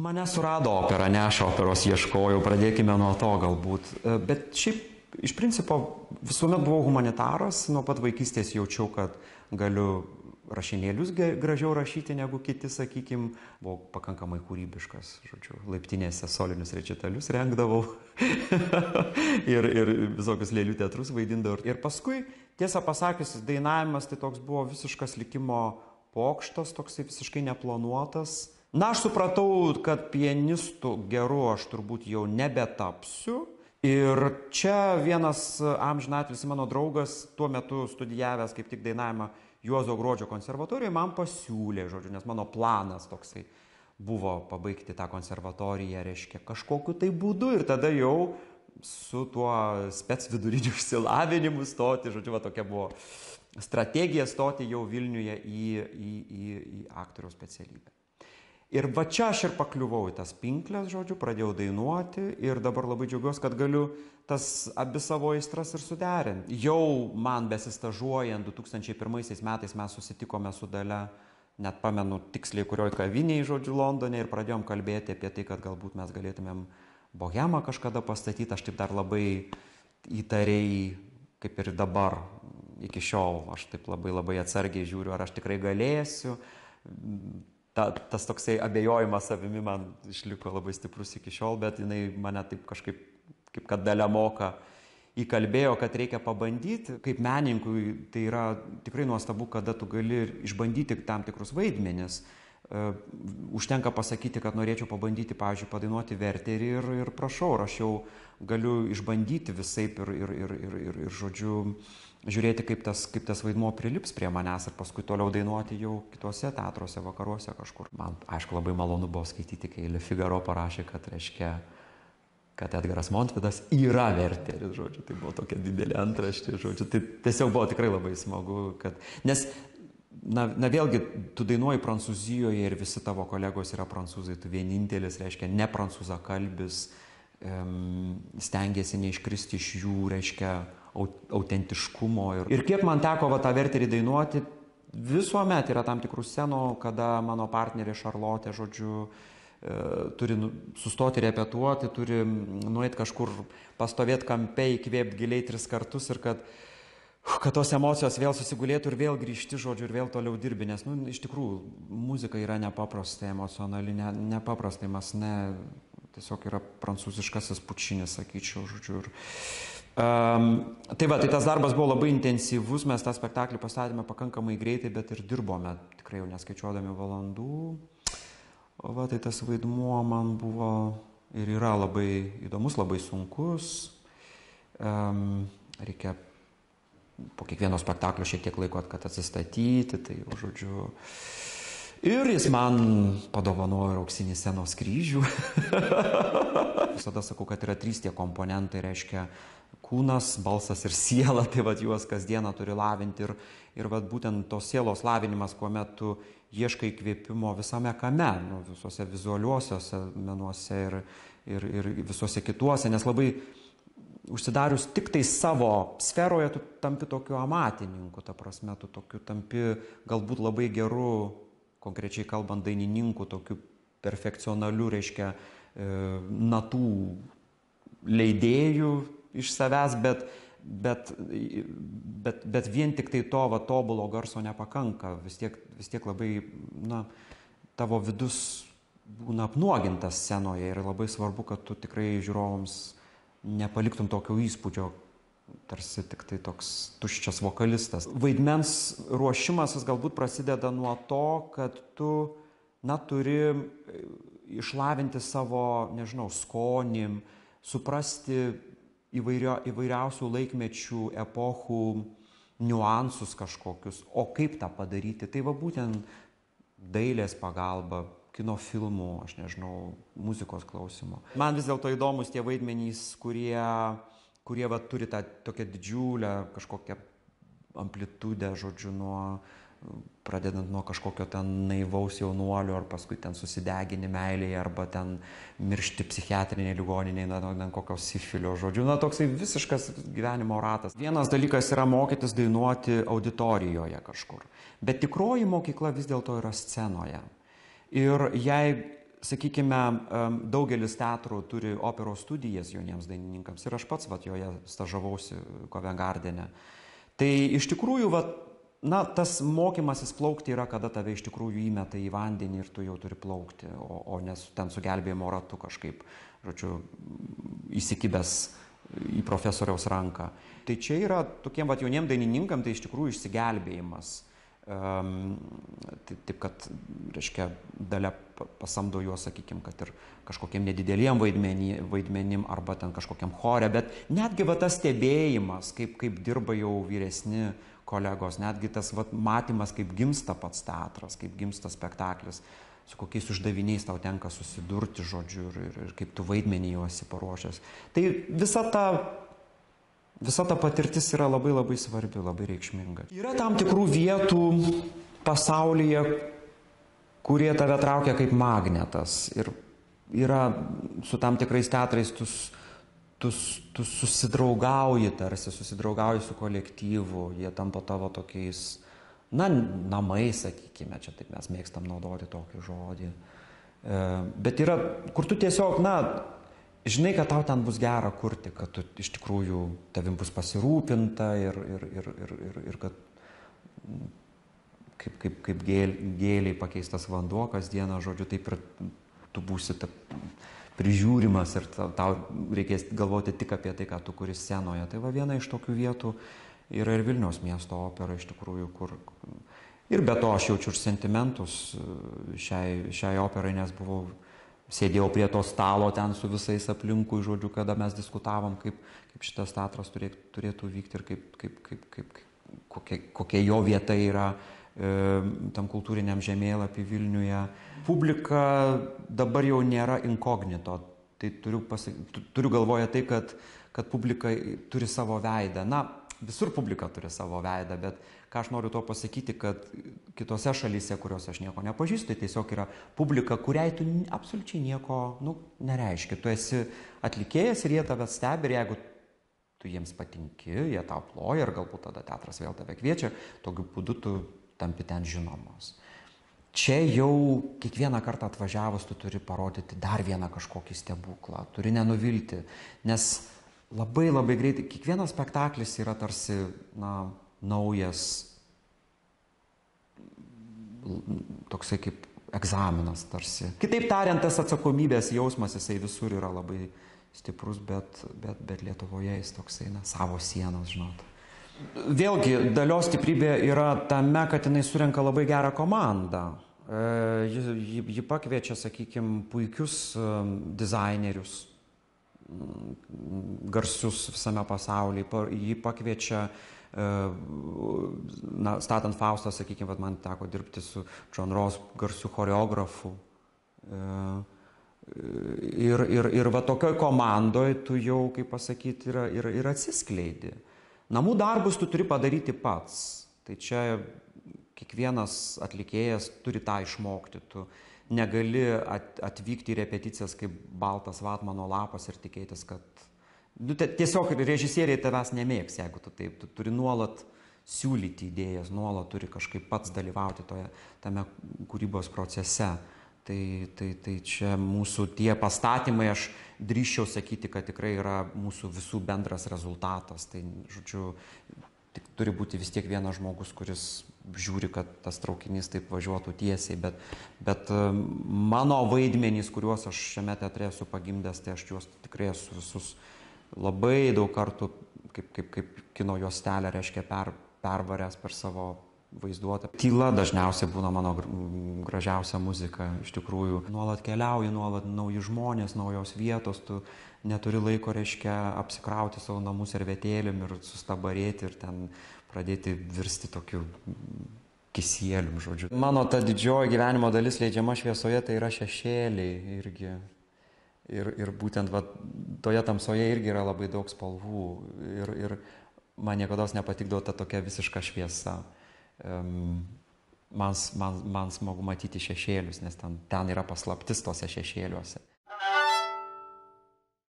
Mane surado opera, ne aš operos ieškojau, pradėkime nuo to galbūt. E, bet šiaip iš principo visuomet buvau humanitaras, nuo pat vaikystės jaučiau, kad galiu rašinėlius gražiau rašyti negu kiti, sakykime, buvau pakankamai kūrybiškas, žodžiu, laiptinėse solinius rečitalius rengdavau ir, ir visokius lėlių teatrus vaidindavau. Ir paskui, tiesą pasakius, dainavimas tai toks buvo visiškas likimo pokštas, toksai visiškai neplanuotas. Na, aš supratau, kad pianistų geru aš turbūt jau nebetapsiu. Ir čia vienas amžinatvis mano draugas, tuo metu studijavęs kaip tik dainavimą Juozo Grodžio konservatorijoje man pasiūlė, žodžiu, nes mano planas toksai buvo pabaigti tą konservatoriją, reiškia, kažkokiu tai būdu ir tada jau su tuo spets viduriniu išsilavinimu stoti, žodžiu, va tokia buvo strategija stoti jau Vilniuje į, į, į, į aktoriaus specialybę. Ir va čia aš ir pakliuvau į tas pinklės, žodžiu, pradėjau dainuoti ir dabar labai džiaugiuosi, kad galiu tas abi savo aistras ir suderinti. Jau man besistažuojant 2001 metais mes susitikome su Dale, net pamenu tiksliai kurioj kaviniai, žodžiu, Londone ir pradėjom kalbėti apie tai, kad galbūt mes galėtumėm bohemą kažkada pastatyti. Aš taip dar labai įtariai, kaip ir dabar, iki šiol, aš taip labai labai atsargiai žiūriu, ar aš tikrai galėsiu ta, tas toksai abejojimas savimi man išliko labai stiprus iki šiol, bet jinai mane taip kažkaip, kaip kad dalė moka, įkalbėjo, kad reikia pabandyti. Kaip menininkui tai yra tikrai nuostabu, kada tu gali išbandyti tam tikrus vaidmenis. Užtenka pasakyti, kad norėčiau pabandyti, pavyzdžiui, padainuoti verterį ir, ir prašau, ar aš jau galiu išbandyti visai ir, ir, ir, ir, ir, ir žodžiu, žiūrėti, kaip tas, kaip tas vaidmuo prilips prie manęs ir paskui toliau dainuoti jau kitose teatruose, vakaruose kažkur. Man, aišku, labai malonu buvo skaityti, kai Le Figaro parašė, kad reiškia, kad Edgaras Montvidas yra verteris, žodžiu, tai buvo tokia didelė antraštė, žodžiu, tai tiesiog buvo tikrai labai smagu, kad, nes, na, na vėlgi, tu dainuoji Prancūzijoje ir visi tavo kolegos yra prancūzai, tu vienintelis, reiškia, ne prancūzakalbis, stengiasi neiškristi iš jų, reiškia, autentiškumo. Ir, ir kiek man teko va, tą verterį dainuoti, visuomet yra tam tikrų scenų, kada mano partnerė Šarlotė, žodžiu, e, turi nu, sustoti repetuoti, turi nueiti kažkur, pastovėti kampe, įkvėpti giliai tris kartus ir kad, kad tos emocijos vėl susigulėtų ir vėl grįžti, žodžiu, ir vėl toliau dirbi, nes, nu, iš tikrųjų, muzika yra nepaprastai emocionali, ne, nepaprastai mas ne, tiesiog yra prancūziškasis pučinis, sakyčiau, žodžiu. Ir, Um, tai va, tai tas darbas buvo labai intensyvus, mes tą spektaklį pastatėme pakankamai greitai, bet ir dirbome tikrai jau neskaičiuodami valandų. O va, tai tas vaidmuo man buvo ir yra labai įdomus, labai sunkus. Um, reikia po kiekvieno spektaklio šiek tiek laiko, kad atsistatyti, tai žodžiu. Ir jis man padovanojo auksinį senos kryžių. Visada sakau, kad yra trys tie komponentai, reiškia kūnas, balsas ir siela, tai vad juos kasdieną turi lavinti ir, ir vad būtent tos sielos lavinimas, kuomet tu ieškai įkvėpimo visame kame, nu, visuose vizualiuosiuose menuose ir, ir, ir visuose kituose, nes labai užsidarius tik tai savo sferoje, tu tampi tokiu amatininku, ta prasme, tu tokiu tampi galbūt labai geru, konkrečiai kalbant, dainininku, tokiu perfekcionaliu, reiškia, e, natų leidėjų, iš savęs, bet, bet, bet, bet vien tik tai to va, tobulo garso nepakanka. Vis tiek, vis tiek labai, na, tavo vidus būna apnuogintas scenoje ir labai svarbu, kad tu tikrai žiūrovams nepaliktum tokio įspūdžio, tarsi tik tai toks tuščias vokalistas. Vaidmens ruošimas galbūt prasideda nuo to, kad tu, na, turi išlavinti savo, nežinau, skonį, suprasti įvairio, įvairiausių laikmečių, epochų niuansus kažkokius. O kaip tą padaryti? Tai va būtent dailės pagalba, kino filmų, aš nežinau, muzikos klausimo. Man vis dėlto įdomus tie vaidmenys, kurie, kurie va, turi tą tokią didžiulę kažkokią amplitudę, žodžiu, nuo pradedant nuo kažkokio ten naivaus jaunuolio, ar paskui ten susidegini meilėje, arba ten miršti psichiatrinėje ligoninėje, na, na, kokios sifilio žodžių. Na, toksai visiškas gyvenimo ratas. Vienas dalykas yra mokytis dainuoti auditorijoje kažkur, bet tikroji mokykla vis dėlto yra scenoje. Ir jei sakykime, daugelis teatrų turi operos studijas jauniems dainininkams ir aš pats vat, joje stažavausi Kovengardene. Tai iš tikrųjų, vat, na, tas mokymasis plaukti yra, kada tave iš tikrųjų įmeta į vandenį ir tu jau turi plaukti, o, o nes ten su gelbėjimo ratu kažkaip, žodžiu, įsikibęs į profesoriaus ranką. Tai čia yra tokiem vat, jauniem dainininkam tai iš tikrųjų išsigelbėjimas taip, kad, reiškia, dalia pasamdo juos, sakykime, kad ir kažkokiem nedideliem vaidmenį, vaidmenim arba ten kažkokiam chore, bet netgi va tas stebėjimas, kaip, kaip dirba jau vyresni kolegos, netgi tas va, matymas, kaip gimsta pats teatras, kaip gimsta spektaklis, su kokiais uždaviniais tau tenka susidurti, žodžiu, ir, ir, ir kaip tu vaidmenį jau esi paruošęs. Tai visa ta Visa ta patirtis yra labai labai svarbi, labai reikšminga. Yra tam tikrų vietų pasaulyje, kurie tave traukia kaip magnetas. Ir yra su tam tikrais teatrais tu, tu, tu susidraugauji tarsi, susidraugauji su kolektyvu, jie tampa tavo tokiais, na, namai, sakykime, čia taip mes mėgstam naudoti tokį žodį. E, bet yra, kur tu tiesiog, na, žinai, kad tau ten bus gera kurti, kad tu iš tikrųjų tavim bus pasirūpinta ir, ir, ir, ir, ir, ir kad kaip, kaip, kaip gėl, gėliai pakeistas vanduo kasdieną, žodžiu, taip ir tu būsi ta, prižiūrimas ir tau, tau reikės galvoti tik apie tai, ką tu kuri scenoje. Tai va viena iš tokių vietų yra ir Vilniaus miesto opera iš tikrųjų, kur ir be to aš jaučiu ir sentimentus šiai, šiai operai, nes buvau sėdėjau prie to stalo ten su visais aplinkui, žodžiu, kada mes diskutavom, kaip, kaip šitas teatras turėtų, turėtų vykti ir kaip, kaip, kaip, kaip, kokia, kokia jo vieta yra e, tam kultūriniam žemėlapį Vilniuje. Publika dabar jau nėra inkognito. Tai turiu, pasak... turiu galvoje tai, kad, kad publika turi savo veidą. Na, visur publika turi savo veidą, bet ką aš noriu to pasakyti, kad kitose šalyse, kurios aš nieko nepažįstu, tai tiesiog yra publika, kuriai tu absoliučiai nieko nu, nereiškia. Tu esi atlikėjas ir jie tave stebi ir jeigu tu jiems patinki, jie tau ploja ir galbūt tada teatras vėl tave kviečia, tokiu būdu tu tampi ten žinomas. Čia jau kiekvieną kartą atvažiavus tu turi parodyti dar vieną kažkokį stebuklą, turi nenuvilti, nes labai labai greitai, kiekvienas spektaklis yra tarsi, na, naujas, toksai kaip egzaminas tarsi. Kitaip tariant, tas atsakomybės jausmas jisai visur yra labai stiprus, bet, bet, bet Lietuvoje jis toksai, na, savo sienas, žinot. Vėlgi, dalios stiprybė yra tame, kad jinai surenka labai gerą komandą. E, ji, ji, ji pakviečia, sakykime, puikius e, dizainerius, garsius visame pasaulyje. Ji pakviečia uh, E, na, statant Faustą, sakykime, man teko dirbti su John Ross garsiu choreografu. E, ir, ir, ir va tokioj komandoje tu jau, kaip pasakyti, ir, ir, ir atsiskleidi. Namų darbus tu turi padaryti pats. Tai čia kiekvienas atlikėjas turi tą išmokti. Tu negali atvykti į repeticijas kaip baltas vatmano lapas ir tikėtis, kad nu, tiesiog režisieriai tavęs nemėgs, jeigu tu taip, tu turi nuolat siūlyti idėjas, nuolat turi kažkaip pats dalyvauti toje, tame kūrybos procese. Tai, tai, tai čia mūsų tie pastatymai, aš drįščiau sakyti, kad tikrai yra mūsų visų bendras rezultatas. Tai, žodžiu, tik turi būti vis tiek vienas žmogus, kuris žiūri, kad tas traukinys taip važiuotų tiesiai, bet, bet mano vaidmenys, kuriuos aš šiame teatre esu pagimdęs, tai aš juos tikrai esu visus labai daug kartų kaip, kaip, kaip kino juostelę, reiškia, per, pervaręs per savo vaizduotę. Tyla dažniausiai būna mano gražiausia muzika, iš tikrųjų. Nuolat keliauji, nuolat nauji žmonės, naujos vietos, tu neturi laiko, reiškia, apsikrauti savo namų servetėlim ir sustabarėti ir ten pradėti virsti tokiu kisėlium, žodžiu. Mano ta didžioji gyvenimo dalis leidžiama šviesoje, tai yra šešėliai irgi. Ir, ir būtent va, toje tamsoje irgi yra labai daug spalvų. Ir, ir man niekada nepatikdavo ta tokia visiška šviesa. Um, man, man, man smagu matyti šešėlius, nes ten, ten yra paslaptis tose šešėliuose.